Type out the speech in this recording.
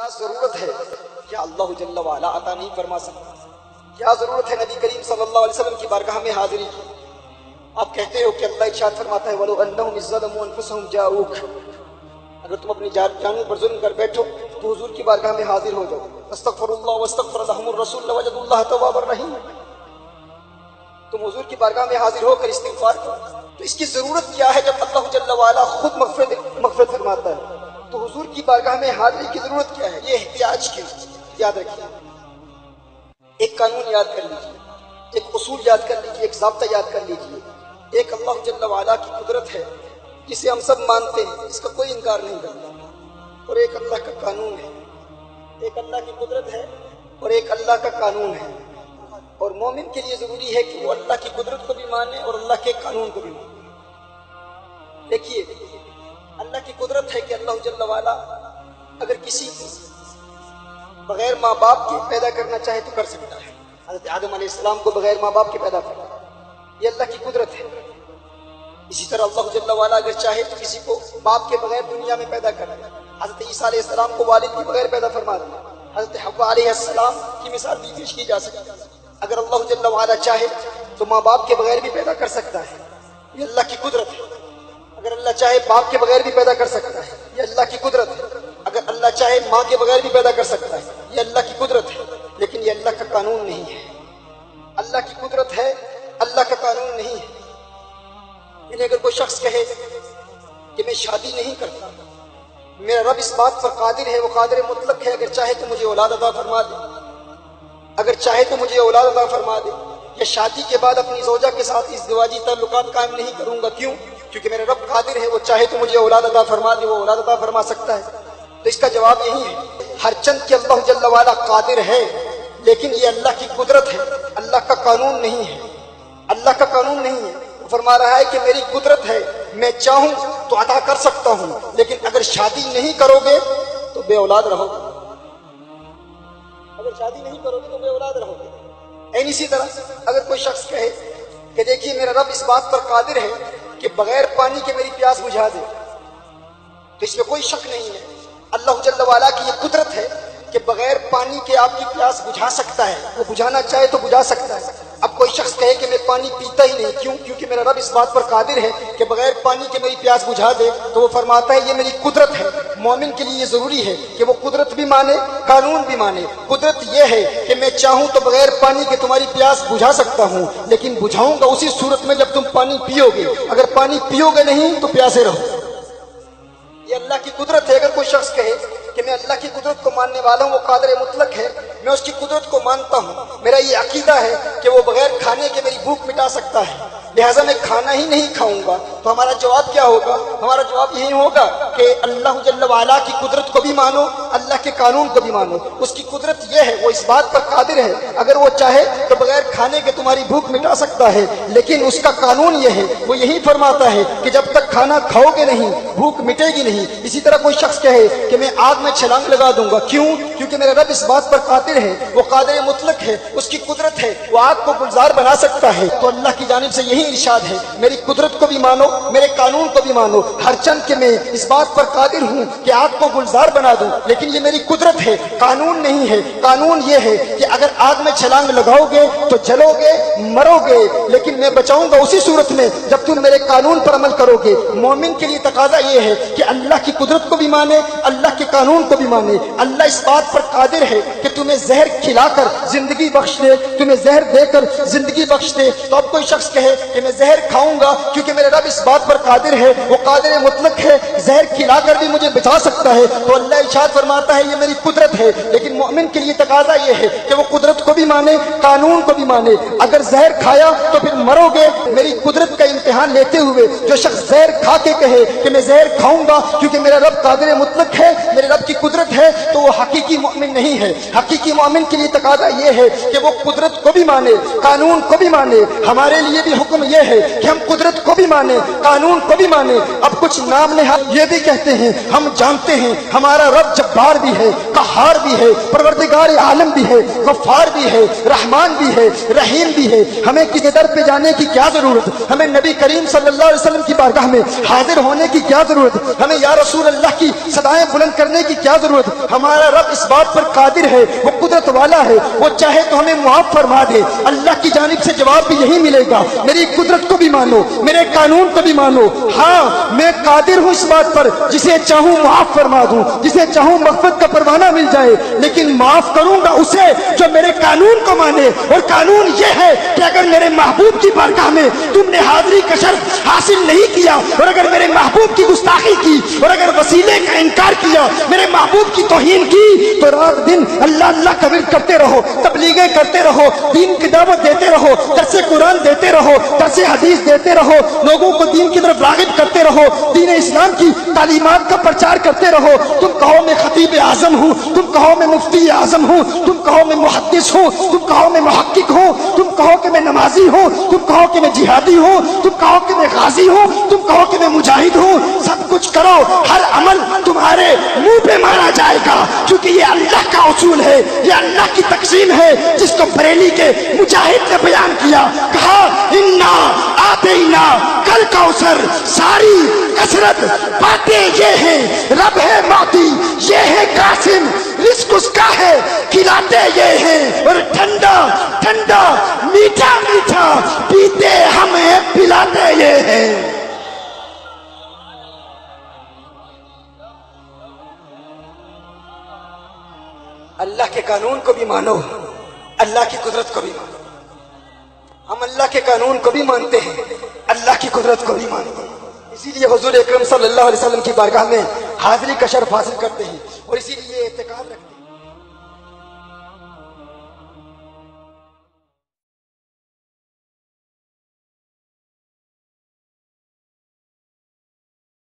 کیا ضرورت ہے؟ کیا اللہ جل وعلا عطا نہیں فرما سکتا۔ کیا ضرورت ہے نبی کریم صلی اللہ علیہ وسلم کی بارگاہ میں حاضری کی؟ آپ کہتے ہو کہ اللہ ارشاد فرماتا ہے، وَلَوْ أَنَّهُمْ إِذْ أَنفُسَهُمْ جَاءُوكَ اگر تم اپنی جانوں پر ظلم کر بیٹھو، تو حضور کی بارگاہ میں حاضر ہو جاؤ۔ استغفر اللہ واستغفر لهم الرسول لوجد اللہ تواب الرحیم۔ تم حضور کی بارگاہ میں حاضر ہو کر استغفار کرو۔ تو اس کی ضرورت کیا ہے جب اللہ جل وعلا خود مغفرت مغفرت فرماتا ہے؟ تو حضور کی بارگاہ میں حاضری کی ضرورت کیا ہے؟ یہ احتیاج کی یاد رکھیے، ایک قانون یاد کر لیجیے، ایک اصول یاد کر لیجیے، ایک ضابطہ یاد کر لیجیے۔ ایک اللہ جل وعلا کی قدرت ہے، جسے ہم سب مانتے ہیں، اس کا کوئی انکار نہیں کرتا۔ اور ایک اللہ کا قانون ہے۔ ایک اللہ کی قدرت ہے اور ایک اللہ کا قانون ہے۔ اور مومن کے لیے ضروری ہے کہ وہ اللہ کی قدرت کو بھی مانے اور اللہ کے قانون کو بھی مانے۔ دیکھیے اللہ کی قدرت ہے کہ اللہ جل وعلا اگر کسی بغیر ماں باپ کے پیدا کرنا چاہے تو کر سکتا ہے۔ حضرت آدم علیہ السلام کو بغیر ماں باپ کے پیدا کرنا یہ اللہ کی قدرت ہے۔ اسی طرح اللہ جل وعلا اگر چاہے تو کسی کو باپ کے بغیر دنیا میں پیدا کر۔ دے حضرت عیسیٰ علیہ السلام کو والد کے بغیر پیدا فرما دے۔ حضرت حوا علیہ السلام کی مثال بھی پیش کی جا سکتی ہے۔ اگر اللہ جل وعلا چاہے تو ماں باپ کے بغیر بھی پیدا کر سکتا ہے۔ یہ اللہ کی قدرت ہے۔ اگر اللہ چاہے باپ کے بغیر بھی پیدا کر سکتا ہے، یہ اللہ کی قدرت ہے۔ اگر اللہ چاہے ماں کے بغیر بھی پیدا کر سکتا ہے، یہ اللہ کی قدرت ہے۔ لیکن یہ اللہ کا قانون نہیں ہے۔ اللہ کی قدرت ہے، اللہ کا قانون نہیں ہے۔ یعنی اگر کوئی شخص کہے کہ میں شادی نہیں کرتا، میرا رب اس بات پر قادر ہے، وہ قادر مطلق ہے، اگر چاہے تو مجھے اولاد عطا فرما دے۔ اگر چاہے تو مجھے اولاد عطا فرما دے۔ یا شادی کے بعد اپنی زوجہ کے ساتھ اس دواجی تعلقات قائم نہیں کروں گا، کیوں؟ کیونکہ میرا رب قادر ہے وہ چاہے تو مجھے اولاد عطا فرما دے، وہ اولاد عطا فرما سکتا ہے۔ تو اس کا جواب یہی ہے، ہر چند کے اللہ جل وعلا قادر ہے، لیکن یہ اللہ کی قدرت ہے۔ اللہ کا قانون نہیں ہے۔ اللہ کا قانون نہیں ہے۔ فرما رہا ہے کہ میری قدرت ہے، میں چاہوں تو عطا کر سکتا ہوں، لیکن اگر شادی نہیں کرو گے تو بے اولاد رہو۔ گے اگر شادی نہیں کرو گے تو بے اولاد رہو۔ گے اسی طرح اگر کوئی شخص کہے کہ دیکھیے میرا رب اس بات پر قادر ہے کہ بغیر پانی کے میری پیاس بجھا دے۔ تو اس میں کوئی شک نہیں ہے۔ اللہ جل والا کی یہ قدرت ہے کہ بغیر پانی کے آپ کی پیاس بجھا سکتا ہے۔ وہ بجھانا چاہے تو بجھا سکتا ہے۔ کہے کہ میں پانی پیتا ہی نہیں، کیوں؟ کیونکہ میرا رب اس بات پر قادر ہے کہ بغیر پانی کے میری پیاس بجھا دے، تو وہ فرماتا ہے یہ میری قدرت ہے۔ مومن کے لیے یہ ضروری ہے کہ وہ قدرت بھی مانے، قانون بھی مانے۔ قدرت یہ ہے کہ میں چاہوں تو بغیر پانی کے تمہاری پیاس بجھا سکتا ہوں، لیکن بجھاؤں گا اسی صورت میں جب تم پانی پیو گے۔ اگر پانی پیو گے نہیں تو پیاسے رہو۔ یہ اللہ کی قدرت ہے۔ اگر کوئی شخص کہے کہ میں اللہ کی قدرت کو ماننے والا ہوں وہ قادر مطلق ہے میں اس کی قدرت کو مانتا ہوں۔ میرا یہ عقیدہ ہے کہ وہ بغیر کھانے کے میری بھوک مٹا سکتا ہے۔ لہٰذا میں کھانا ہی نہیں کھاؤں گا۔ تو ہمارا جواب کیا ہوگا؟ ہمارا جواب یہی ہوگا کہ اللہ جل وعلا کی قدرت کو بھی مانو، اللہ کے قانون کو بھی مانو۔ اس کی قدرت یہ ہے، وہ اس بات پر قادر ہے۔ اگر وہ چاہے تو بغیر کھانے کے تمہاری بھوک مٹا سکتا ہے، لیکن اس کا قانون یہ ہے، وہ یہی فرماتا ہے کہ جب تک کھانا کھاؤ گے نہیں، بھوک مٹے گی نہیں۔ اسی طرح کوئی شخص کہے کہ میں آگ میں چھلانگ لگا دوں گا۔ کیوں؟ کیونکہ میرا رب اس بات پر قادر ہے، وہ قادر مطلق ہے، اس کی قدرت ہے، وہ آگ کو گلزار بنا سکتا ہے۔ تو اللہ کی جانب سے یہی ارشاد ہے، میری قدرت کو بھی مانو میرے قانون کو بھی مانو۔ ہر چند کے میں اس بات پر قادر ہوں کہ آگ کو گلزار بنا دوں۔ لیکن یہ میری قدرت ہے، قانون نہیں ہے۔ قانون یہ ہے کہ اگر آگ میں چھلانگ لگاؤ گے تو جلو گے مرو گے لیکن میں بچاؤں گا اسی صورت میں جب تم میرے قانون پر عمل کرو گے مومن کے لیے تقاضا یہ ہے کہ اللہ کی قدرت کو بھی مانے، اللہ کے قانون کو بھی مانے۔ اللہ اس بات پر قادر ہے کہ تمہیں زہر کھلا کر زندگی بخش دے، تمہیں زہر دے کر زندگی بخش دے۔ تو اب کوئی شخص کہے کہ میں زہر کھاؤں گا کیونکہ میرے رب اس بات پر قادر ہے، وہ قادر مطلق ہے، زہر کھلا کر بھی مجھے بچا سکتا ہے تو اللہ ارشاد فرماتا ہے، یہ میری قدرت ہے۔ لیکن مومن کے لیے تقاضا یہ ہے کہ وہ قدرت کو بھی مانے، قانون کو بھی مانے۔ اگر زہر کھایا تو پھر مرو گے۔ میری قدرت کا امتحان لیتے ہوئے جو شخص زہر کھا کے کہے کہ میں زہر کھاؤں گا، کیونکہ میرا رب قادر مطلق ہے، میرے رب کی قدرت ہے تو وہ حقیقی مومن نہیں ہے۔ حقیقی مومن کے لیے تقاضا یہ ہے کہ وہ قدرت کو بھی مانے، قانون کو بھی مانے۔ ہمارے لیے بھی حکم یہ ہے کہ ہم قدرت کو بھی مانے، قانون کو بھی مانے۔ اب کچھ نام نہاد یہ بھی کہتے ہیں، ہم جانتے ہیں ہمارا رب جبار بھی ہے، قہار بھی ہے، پروردگار عالم بھی ہے، غفار بھی ہے، رحمان بھی ہے، رحیم بھی ہے۔ ہمیں کسی در پہ جانے کی کیا ضرورت؟ ہمیں نبی کریم صلی اللہ علیہ وسلم کی بارگاہ میں حاضر ہونے کی کیا ضرورت؟ ہمیں یا رسول اللہ کی صدائیں بلند کرنے کی کیا ضرورت؟ ہمارے ہمارا رب اس بات پر قادر ہے، وہ قدرت والا ہے، وہ چاہے تو ہمیں معاف فرما دے۔ اللہ کی جانب سے جواب بھی یہی ملے گا۔ میری قدرت کو بھی مانو، میرے قانون کو بھی مانو۔ ہاں میں قادر ہوں اس بات پر، جسے چاہوں معاف فرما دوں، جسے چاہوں مغفرت کا پروانہ مل جائے۔ لیکن معاف کروں گا اسے جو میرے قانون کو مانے۔ اور قانون یہ ہے کہ اگر میرے محبوب کی بارگاہ میں تم نے حاضری کا شرط حاصل نہیں کیا، اور اگر میرے محبوب کی گستاخی کی، اور اگر وسیلے کا انکار کیا، میرے محبوب کی توہین کی تو رات دن اللہ اللہ کا ورد کرتے رہو، تبلیغیں کرتے رہو، دین کی دعوت دیتے رہو، درس قرآن دیتے رہو، درس حدیث دیتے رہو، لوگوں کو دین کی طرف راغب کرتے رہو، دین اسلام کی تعلیمات کا پرچار کرتے رہو۔ تم کہو میں خطیب اعظم ہوں، تم کہو میں مفتی اعظم ہوں، تم کہو میں محدث ہوں، تم کہو میں محقق ہوں میں نمازی ہوں، تم کہو کہ میں جہادی ہوں، تم کہو کہ میں غازی ہوں، تم کہو کہ میں مجاہد ہوں، سب کچھ کرو، ہر عمل تمہارے منہ پہ مارا جائے گا، کیونکہ یہ اللہ کا اصول ہے، یہ اللہ کی تقسیم ہے، جس کو بریلی کے مجاہد نے بیان کیا، کہا انا آتے کل کوثر، ساری کثرت باتیں یہ ہیں۔ رب ہے موتی یہ ہے قاسم۔ رزق اس کا ہے، کھلاتے یہ ہیں۔ اور ٹھنڈا ٹھنڈا، میٹھا میٹھا پیتے ہمیں پلاتے یہ ہیں۔ اللہ کے قانون کو بھی مانو۔ اللہ کی قدرت کو بھی مانو۔ ہم اللہ کے قانون کو بھی مانتے ہیں، اللہ کی قدرت کو بھی مانتے ہیں۔ اسی لیے حضور اکرم صلی اللہ علیہ وسلم کی بارگاہ میں حاضری کا شرف حاصل کرتے ہیں اور اسی لیے اعتقاد رکھتے ہیں۔